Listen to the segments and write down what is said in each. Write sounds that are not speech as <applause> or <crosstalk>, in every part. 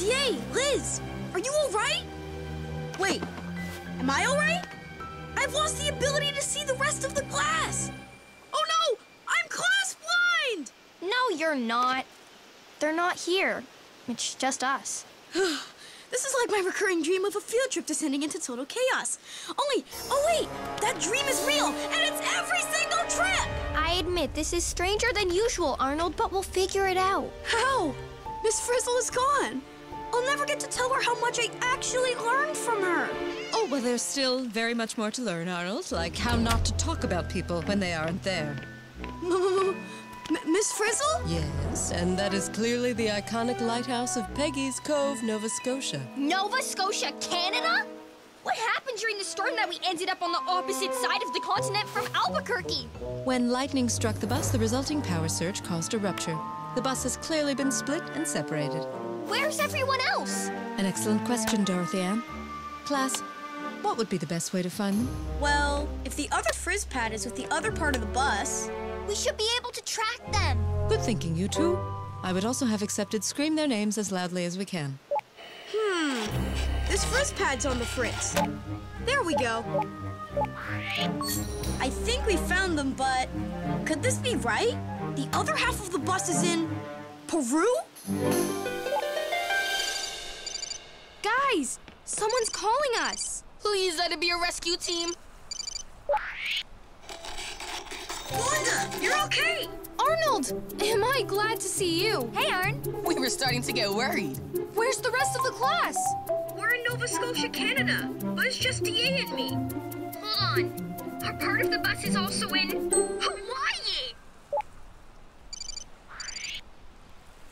DA, Liz, are you all right? Wait, am I all right? I've lost the ability to see the rest of the class. Oh no, I'm class blind! No, you're not. They're not here. It's just us. <sighs> this is like my recurring dream of a field trip descending into total chaos. Only, oh wait, that dream is real, and it's every single trip! I admit, this is stranger than usual, Arnold, but we'll figure it out. How? Miss Frizzle is gone. I'll never get to tell her how much I actually learned from her. Oh, well, there's still very much more to learn, Arnold, like how not to talk about people when they aren't there. <laughs> Miss Frizzle? Yes, and that is clearly the iconic lighthouse of Peggy's Cove, Nova Scotia. Nova Scotia, Canada? What happened during the storm that we ended up on the opposite side of the continent from Albuquerque? When lightning struck the bus, the resulting power surge caused a rupture. The bus has clearly been split and separated. Where's everyone else? An excellent question, Dorothy Ann. Class, what would be the best way to find them? Well, if the other frizz pad is with the other part of the bus, We should be able to track them. Good thinking, you two. I would also have accepted scream their names as loudly as we can. Hmm. This frizz pad's on the fritz. There we go. I think we found them, but could this be right? The other half of the bus is in Peru? Guys, someone's calling us. Please let it be a rescue team. Wanda, you're okay. Arnold, am I glad to see you? Hey, Arn. We were starting to get worried. Where's the rest of the class? We're in Nova Scotia, Canada, but it's just DA and me. Hold on. Our part of the bus is also in Hawaii.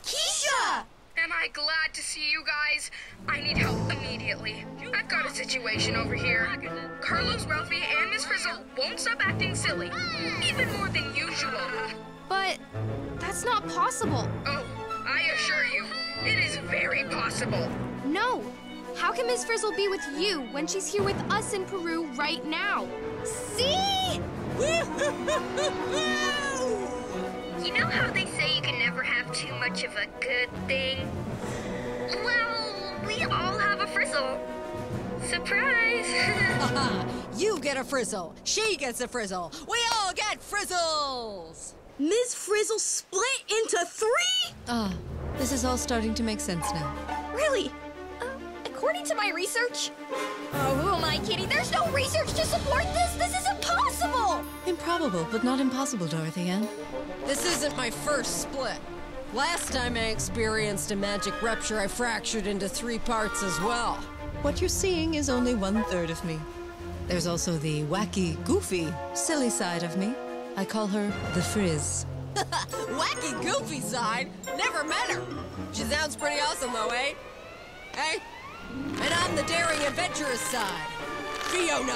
Keesha! Am I glad to see you guys? I need help immediately. I've got a situation over here. Carlos, Ralphie, and Miss Frizzle won't stop acting silly, even more than usual. But that's not possible. Oh, I assure you, it is very possible. No. How can Miss Frizzle be with you when she's here with us in Peru right now? See? <laughs> You know how they say you can never have too much of a good thing? Well, we all have frizzle. Surprise! <laughs> you get a frizzle. She gets a frizzle. We all get frizzles. Ms. Frizzle split into three? Ah, this is all starting to make sense now. Really? Uh, according to my research. Oh, who am I kidding? There's no research to support this. This is impossible. Improbable, but not impossible, Dorothy Ann. This isn't my first split. Last time I experienced a magic rupture, I fractured into three parts as well. What you're seeing is only one third of me. There's also the wacky, goofy, silly side of me. I call her the Frizz. <laughs> Wacky, goofy side? Never met her. She sounds pretty awesome, though, eh? Hey? And I'm the daring, adventurous side. Fiona!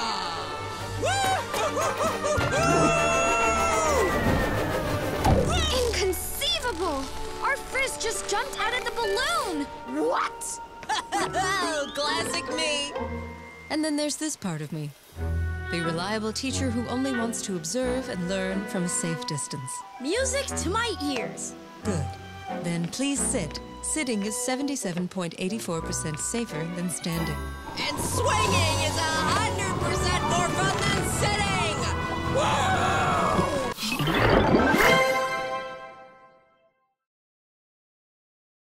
<laughs> just jumped out of the balloon. What? Oh, <laughs> classic me. And then there's this part of me the reliable teacher who only wants to observe and learn from a safe distance. Music to my ears. Good. Then please sit. Sitting is 77.84% safer than standing. And swinging is a hundred percent more fun than